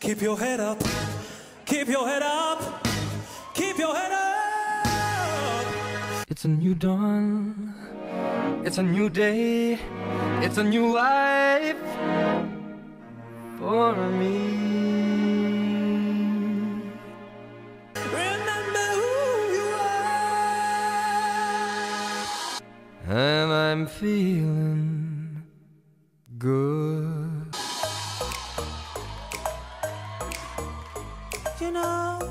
Keep your head up. Keep your head up. Keep your head up. It's a new dawn. It's a new day. It's a new life for me. Remember who you are. And I'm feeling you know.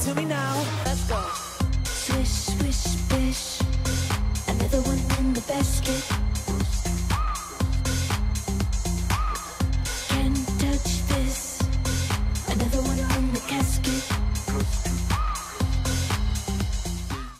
to me now. Let's go.